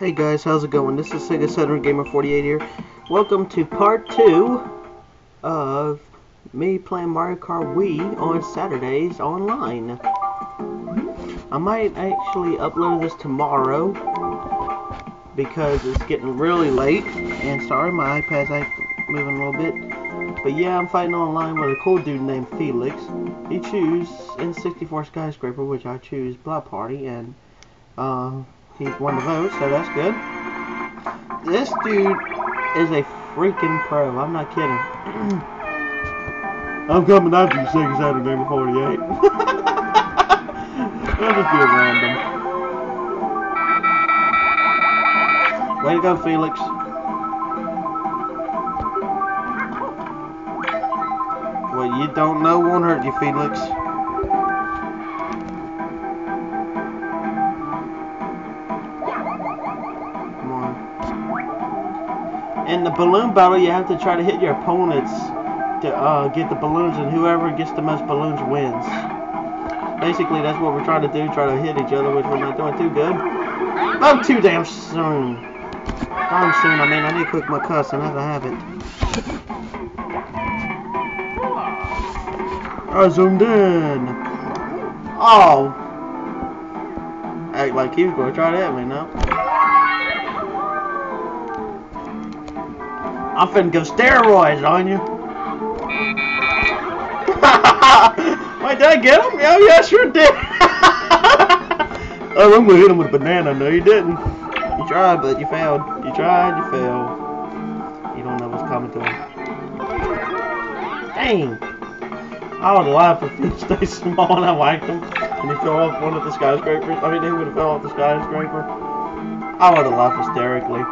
Hey guys, how's it going? This is Sega Saturn Gamer 48 here. Welcome to part 2 of me playing Mario Kart Wii on Saturdays online. I might actually upload this tomorrow because it's getting really late. And sorry, my iPad's moving a little bit. But yeah, I'm fighting online with a cool dude named Felix. He choose N64 Skyscraper, which I choose Block Party, and uh, he one of those, so that's good. This dude is a freaking pro. I'm not kidding. I'm coming after you, Sega Saturn Gamer 48. I'll just be random. Way to go, Felix. What you don't know won't hurt you, Felix. Balloon battle, you have to try to hit your opponents to uh, get the balloons, and whoever gets the most balloons wins. Basically, that's what we're trying to do, try to hit each other, which we're not doing too good. Oh, too damn soon. Darn soon, I mean, I need to quit my cuss, and I have it. I zoomed in. Oh. Act like he was going to try that, me, no? I'm finna go steroids on you. Wait, did I get him? Oh, yeah, sure did. oh, I'm gonna hit him with a banana. No, you didn't. You tried, but you failed. You tried, you failed. You don't know what's coming to him. Dang. I would laughed if he stayed small and I whacked him and he fell off one of the skyscrapers. I mean, he would have fell off the skyscraper. I would have laughed hysterically.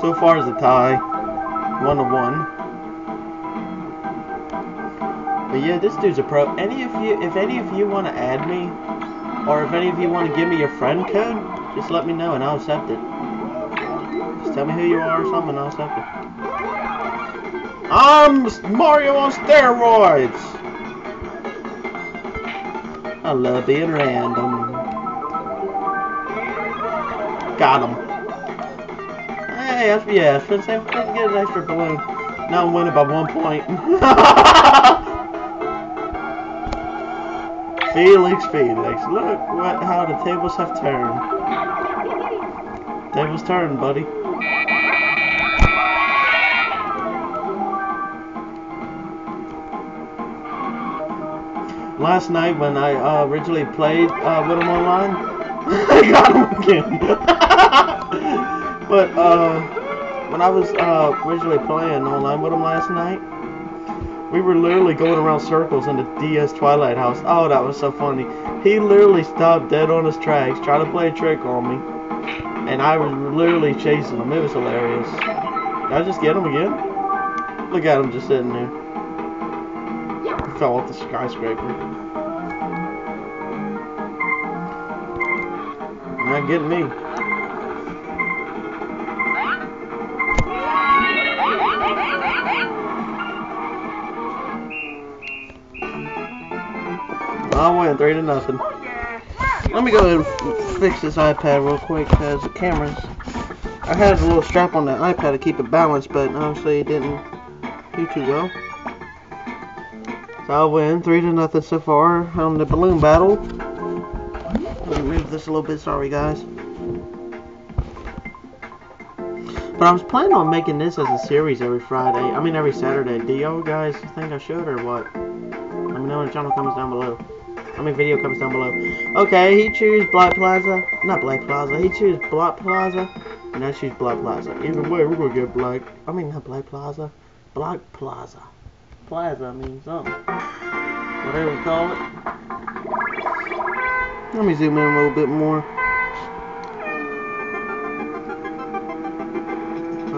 So far as a tie, one to one. But yeah, this dude's a pro. Any of you, if any of you want to add me, or if any of you want to give me your friend code, just let me know and I'll accept it. Just tell me who you are or something, I'll accept it. I'm Mario on steroids. I love being random. Got him. That's, yeah, let's, let's get an extra balloon. Now I'm winning by one point. Felix, Felix, look what how the tables have turned. Tables turned, buddy. Last night when I uh, originally played uh, with him online, I got him again. but uh, when I was uh, originally playing online with him last night, we were literally going around circles in the DS Twilight House. Oh, that was so funny. He literally stopped dead on his tracks, trying to play a trick on me. And I was literally chasing him. It was hilarious. Did I just get him again? Look at him just sitting there. He fell off the skyscraper. Not getting me. I win three to nothing. Let me go ahead and fix this iPad real quick because the cameras. I had a little strap on the iPad to keep it balanced, but obviously it didn't do too well. So I win three to nothing so far on the balloon battle. Let me move this a little bit. Sorry, guys. But I was planning on making this as a series every Friday. I mean every Saturday. Do y'all guys think I should or what? Let me know in the channel comments down below. I mean video comments down below. Okay, he choose Black Plaza. Not Black Plaza. He choose Black Plaza. And I choose Black Plaza. Either way, we're gonna get Black. I mean not Black Plaza. Black Plaza. Plaza, I mean something. Whatever you call it. Let me zoom in a little bit more.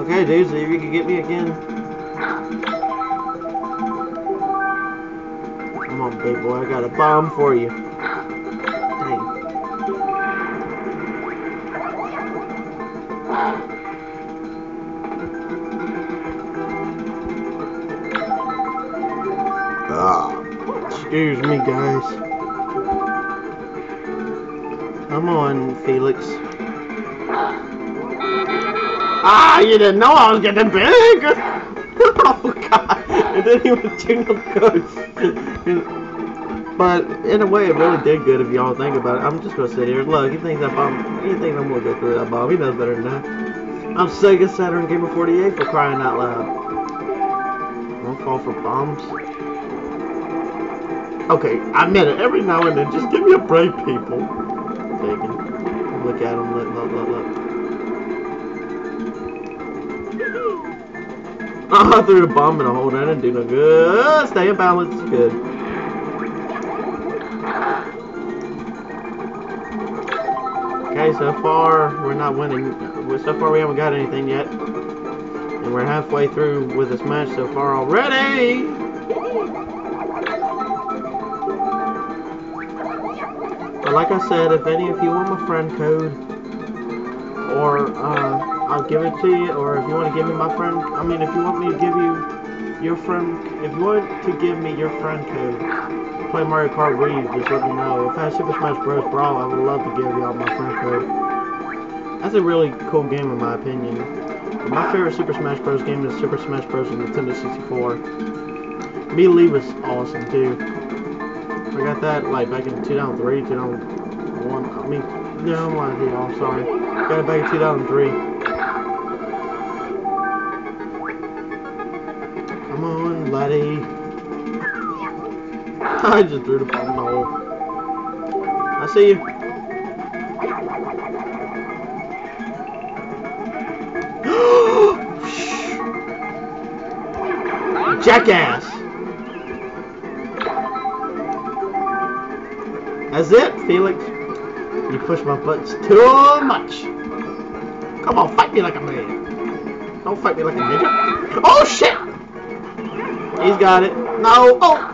Okay, see if you can get me again. On, big boy, I got a bomb for you. Ah, excuse me, guys. Come on, Felix. Ah, you didn't know I was getting big! oh god, it didn't even no good. But in a way, it really did good if y'all think about it. I'm just gonna sit here. Look, he thinks that. He thinks I'm gonna go through that bomb. He knows better than that. I'm Sega Saturn Gamer 48 for crying out loud. Don't fall for bombs. Okay, I admit it. Every now and then, just give me a break, people. Look at him. Look, look, look, look. I threw the bomb in a hole. That didn't do no good. Stay in balance. Good. Okay, so far we're not winning. So far we haven't got anything yet. And we're halfway through with this match so far already. But like I said, if any of you want my friend code, or uh, I'll give it to you, or if you want to give me my friend, I mean, if you want me to give you your friend, if you want to give me your friend code, play Mario Kart Wii, just let me know. If I had Super Smash Bros. Brawl, I would love to give y'all my friend code. That's a really cool game in my opinion. My favorite Super Smash Bros. game is Super Smash Bros. Nintendo 64. Melee was awesome too. I got that like back in 2003, 2001. I mean, no, I'm lying to y'all. Sorry. Got it back in 2003. I just threw the bomb in the hole. I see you. Jackass! That's it, Felix. You push my buttons too much. Come on, fight me like a man. Don't fight me like a ninja. Oh, shit! He's got it. No. Oh!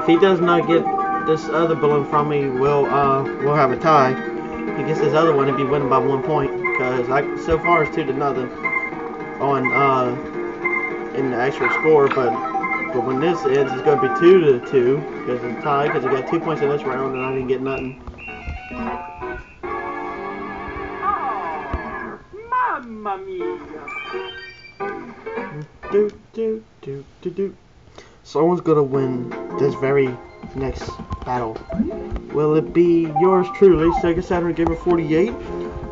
If he does not get this other balloon from me, we'll, uh, we'll have a tie. If he gets this other one, he'd be winning by one point. Because I, so far it's two to nothing on, uh, in the actual score, but but when this ends, it's going to be 2 to 2 because it's tied because I got 2 points in this round and I didn't get nothing. Oh, mamma mia! Do, do, do, do, do. Someone's to win this very next battle. Will it be yours truly, Sega Saturn Gamer 48,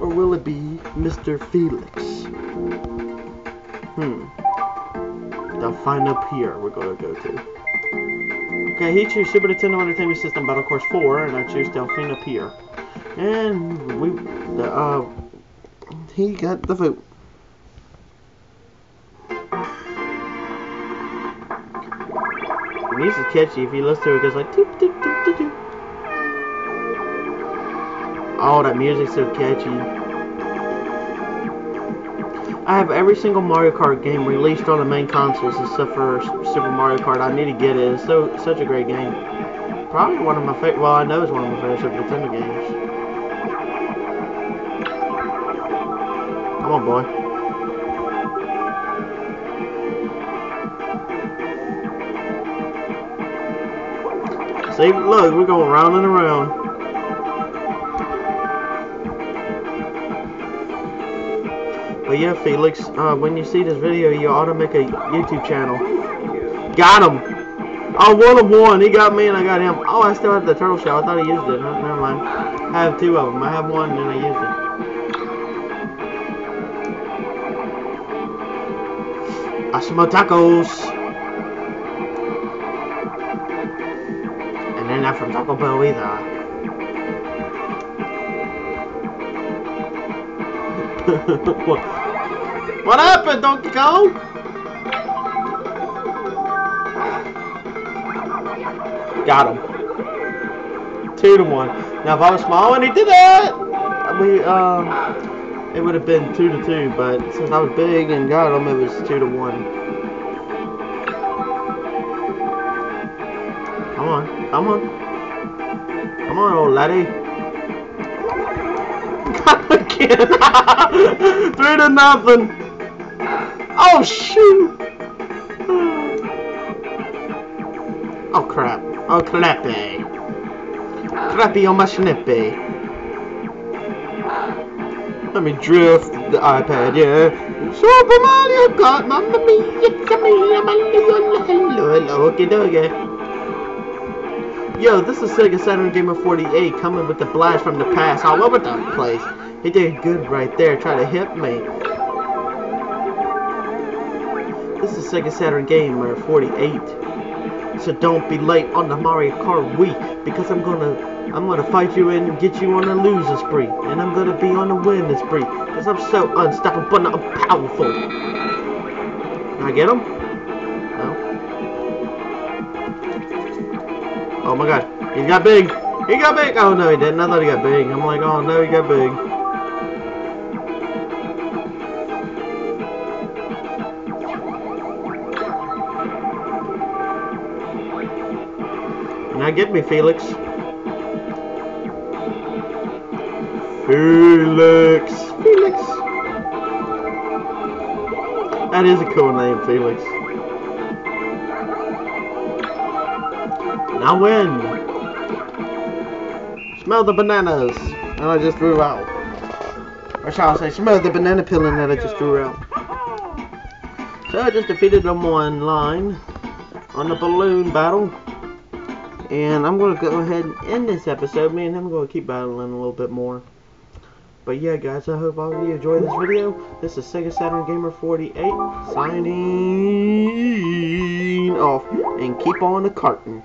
or will it be Mr. Felix? Hmm. Delfino Pier we're to go to. Okay, he chooses Super Nintendo Entertainment System Battle Course 4, and I choose Delfino Pier. And we, the, uh, he got the vote. Is catchy. If you listen to it, it goes like doop doop doop doop doop. Oh, that music's so catchy. I have every single Mario Kart game released on the main consoles except for Super Mario Kart. I need to get it. It's so such a great game. Probably one of my favorite. Well, I know it's one of my favorite Super Nintendo games. Come on, boy. See, look, we're going round and around. But yeah, Felix, uh, when you see this video, you ought to make a YouTube channel. Got him! Oh, one of one. He got me and I got him. Oh, I still have the turtle shell. I thought he used it. Never mind. I have two of them. I have one and I used it. I smell tacos. They're not from Taco Bell either. what? What happened, Donkey Kong? Got him. Two to one. Now, if I was small and he did that, we um, it would have been two to two. But since I was big and got him, it was two to one. Come on, come on, come old laddie. Again. Three to nothing. Oh shoot! Oh crap. Oh crappy. crappy on my snippy. Let me drift the iPad, yeah. Super Mario Kart, mamma mia, it's a me, I'm a hello, hello, hello, okay, okay. Yo, this is Sega Saturn Gamer 48 coming with the blast from the past all over the place. He did good right there, trying to hit me. This is Sega Saturn Gamer 48. So don't be late on the Mario Kart Wii because I'm gonna I'm gonna fight you and get you on a loser spree. And I'm gonna be on a winning spree. Because I'm so unstoppable and powerful. Can I get him? Oh my god. He got big. He got big. Oh no he didn't. I thought he got big. I'm like, oh no he got big. Now get me, Felix. Felix. Felix. That is a cool name, Felix. Now win. Smell the bananas. And I just threw out. Or shall I say, smell the banana peeling that I just threw out. So I just defeated them one line on the balloon battle. And I'm going to go ahead and end this episode. Me and him are going to keep battling a little bit more. But yeah, guys, I hope all of you enjoyed this video. This is Sega Saturn Gamer 48 signing off. And keep on the carton.